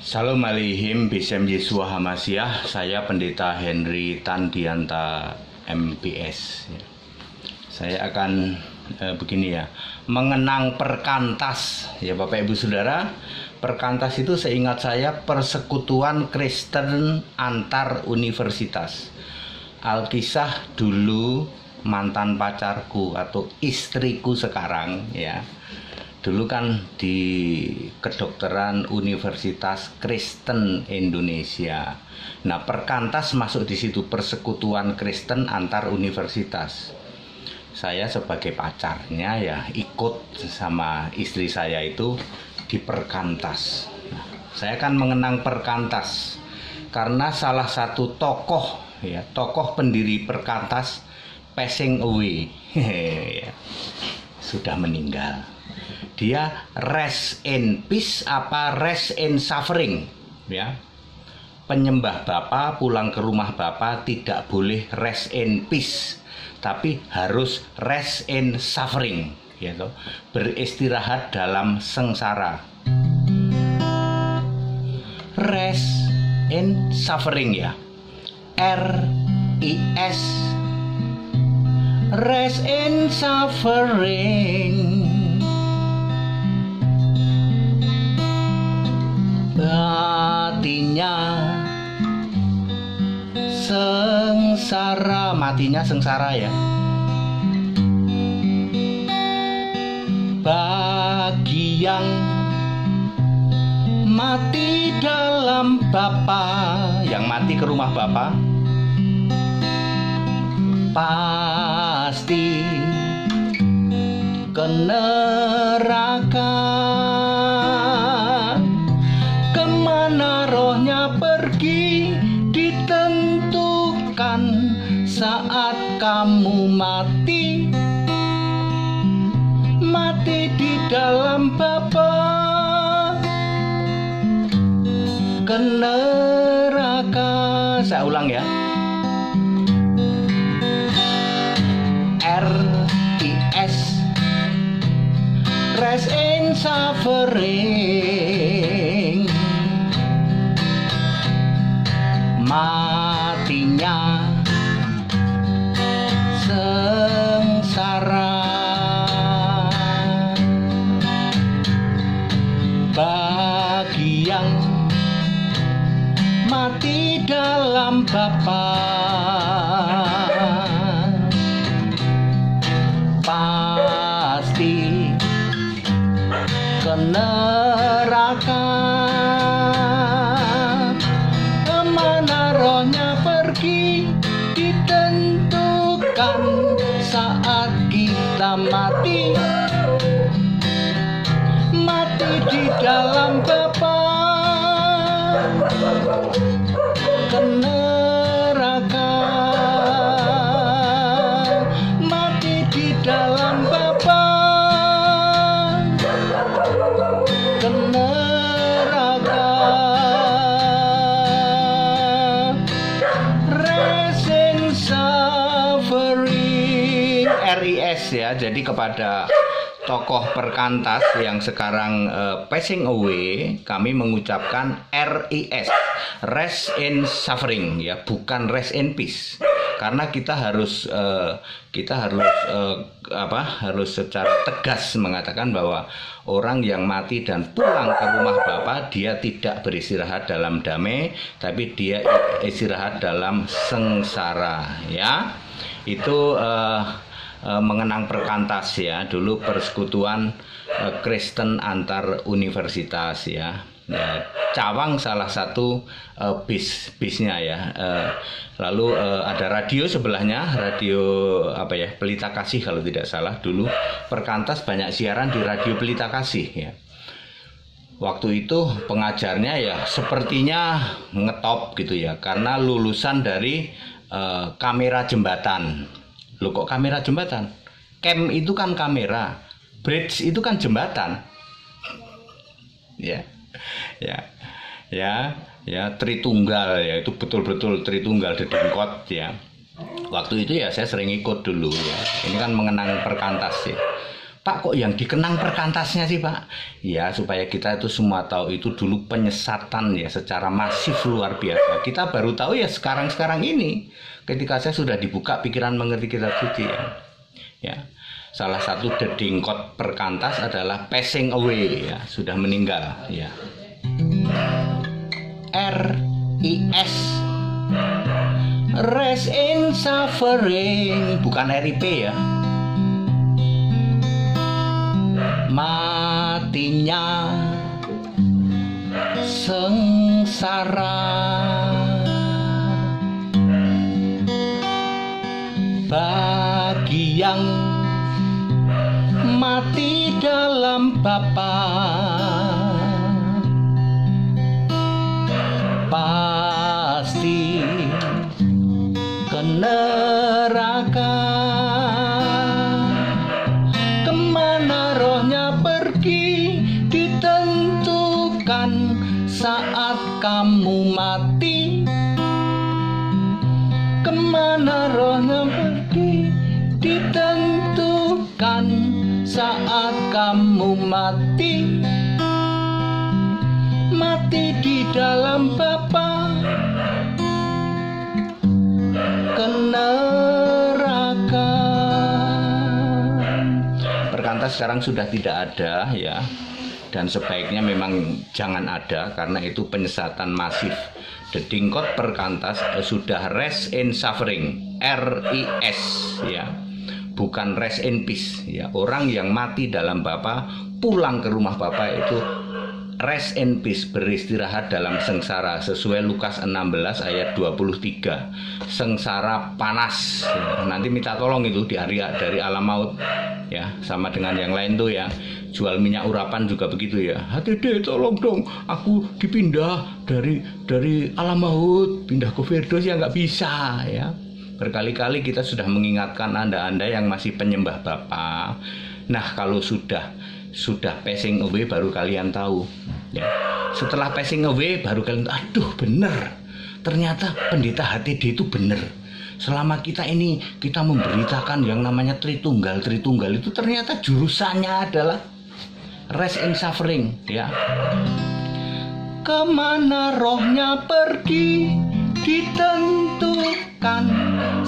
Salam alaikum Bisem Yesua Hamasiah Saya Pendeta Henry Tandianta MPS Saya akan eh, begini ya. Mengenang perkantas. Ya Bapak Ibu Saudara Perkantas itu seingat saya persekutuan Kristen antar universitas. Alkisah dulu mantan pacarku atau istriku sekarang ya dulu kan di kedokteran Universitas Kristen Indonesia. Nah, perkantas masuk di situ persekutuan Kristen antar universitas. Saya sebagai pacarnya ya ikut sama istri saya itu di perkantas. Nah, saya kan mengenang perkantas karena salah satu tokoh ya, tokoh pendiri perkantas passing away. sudah meninggal dia rest in peace apa rest in suffering ya. Penyembah Bapa pulang ke rumah Bapa tidak boleh rest in peace tapi harus rest in suffering gitu. Beristirahat dalam sengsara. Rest in suffering ya. R I S. Rest in suffering matinya sengsara. Matinya sengsara ya. Bagi yang mati dalam Bapa yang mati ke rumah Bapa pasti ke neraka mati Mati di dalam Bapa Ke neraka. Saya ulang ya. R I S. Rest in suffering bagi yang mati dalam Bapa pasti ke neraka di dalam Bapa ke neraka. Mati di dalam Bapa ke neraka. Resin suffering. RIS ya jadi kepada tokoh perkantas yang sekarang uh, passing away kami mengucapkan RIS rest in suffering ya bukan rest in peace. Karena kita harus uh, kita harus uh, apa harus secara tegas mengatakan bahwa orang yang mati dan pulang ke rumah Bapa dia tidak beristirahat dalam damai tapi dia istirahat dalam sengsara ya. Itu uh, uh, mengenang perkantas ya dulu persekutuan uh, Kristen antar universitas ya Ya, Cawang salah satu uh, bis bisnya ya. Uh, lalu uh, ada radio sebelahnya, radio apa ya Pelita Kasih kalau tidak salah dulu. Perkantas banyak siaran di radio Pelita Kasih ya. Waktu itu pengajarnya ya sepertinya ngetop gitu ya, karena lulusan dari uh, kamera jembatan. Lo kok kamera jembatan? Cam itu kan kamera, bridge itu kan jembatan. Ya ya ya ya Tritunggal ya itu betul-betul Tritunggal dedengkot ya waktu itu ya saya sering ikut dulu ya ini kan mengenang perkantas ya Pak kok yang dikenang perkantasnya sih Pak? Ya supaya kita itu semua tahu itu dulu penyesatan ya secara masif luar biasa. Kita baru tahu ya sekarang-sekarang ini ketika saya sudah dibuka pikiran mengerti kitab suci ya. ya. Salah satu dedingkot perkantas adalah passing away ya, sudah meninggal ya. R I S Rest in suffering bukan RIP ya matinya sengsara. Bagi yang mati dalam Bapa pasti Ditentukan saat kamu mati. Mati di dalam Bapa. Ke neraka. Perkantas sekarang sudah tidak ada ya. Dan sebaiknya memang jangan ada karena itu penyesatan masif. Dedingkot perkantas eh, sudah rest in suffering, RIS ya. Bukan rest in peace. Ya. Orang yang mati dalam Bapa pulang ke rumah Bapa itu rest in peace beristirahat dalam sengsara. Sesuai Lukas 16 ayat 23 sengsara panas. Ya, nanti minta tolong itu di hari dari alam maut. Ya sama dengan yang lain tuh ya. Jual minyak urapan juga begitu ya. Hati deh tolong dong aku dipindah dari dari alam maut. Pindah ke Firdaus ya nggak bisa ya berkali-kali kita sudah mengingatkan anda-anda yang masih penyembah Bapa nah kalau sudah sudah passing away baru kalian tahu. Ya. Setelah passing away baru kalian aduh bener. Ternyata pendeta HTD itu bener. Selama kita ini kita memberitakan yang namanya Tritunggal. Tritunggal itu ternyata jurusannya adalah rest in suffering ya. Ke mana rohnya pergi ditentukan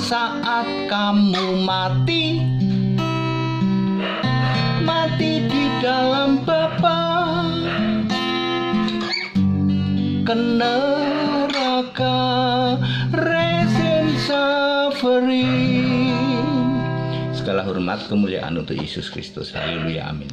saat kamu mati. Mati di dalam Bapa ke neraka in suffering. Segala hormat kemuliaan untuk Yesus Kristus. Haleluya amin